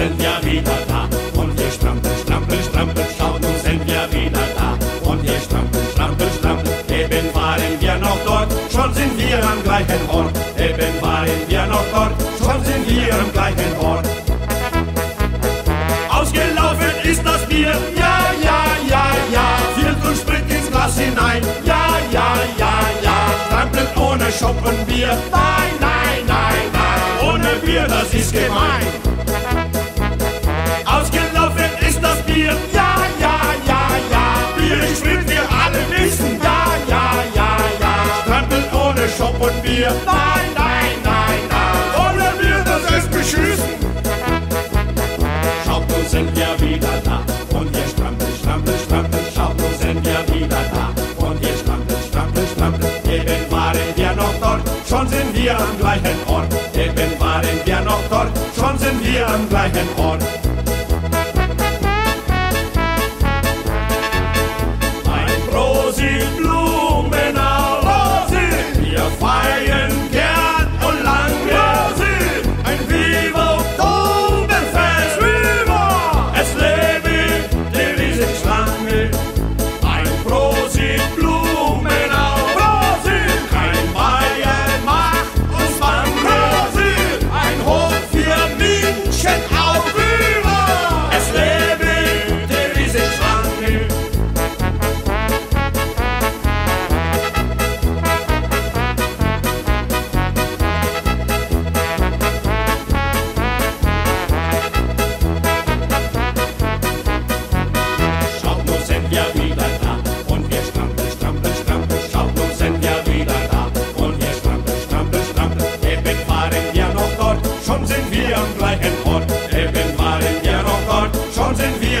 sind wir wieder da. Und wir strampeln, strampeln, strampeln, schaut, nun sind wir wieder da. Und wir strampeln, strampeln, strampeln, eben waren wir noch dort, schon sind wir am gleichen Ort. Eben waren wir noch dort, schon sind wir am gleichen Ort. Ausgelaufen ist das Bier, ja, ja, ja, ja. Fehlt uns Sprit ins Glas hinein, ja, ja, ja, ja. Strampeln ohne Schoppenbier, nein, nein, nein, nein. Ohne Bier, das ist gemein. Ohne Schoppenbier, nein, nein, nein, nein. Ohne Bier, das ist beschissen. Schaut, nun sind wir wieder da. Und wir strampeln, strampeln, strampeln. Schaut, nun sind wir wieder da. Und wir strampeln, strampeln, strampeln. Eben waren wir noch dort, schon sind wir am gleichen Ort. Eben waren wir noch dort, schon sind wir am gleichen Ort.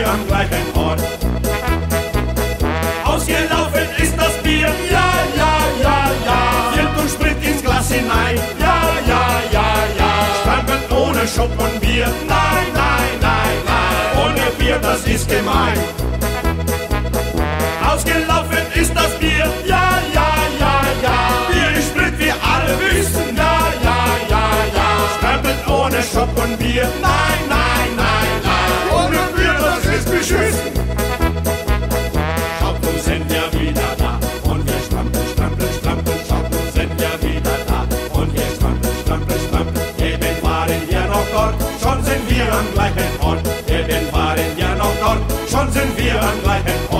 Wir am gleichen Ort. Ausgelaufen ist das Bier, ja, ja, ja, ja. Fehlt uns Sprit ins Glas hinein, ja, ja, ja, ja. Strampeln ohne Schub und Bier, nein, nein, nein, nein. Ohne Bier, das ist gemein. Ausgelaufen ist das Bier, ja, ja, ja, ja. Bier ist Sprit, wir alle wissen, ja, ja, ja, ja. Strampeln ohne Schub und Bier, nein, schon sind wir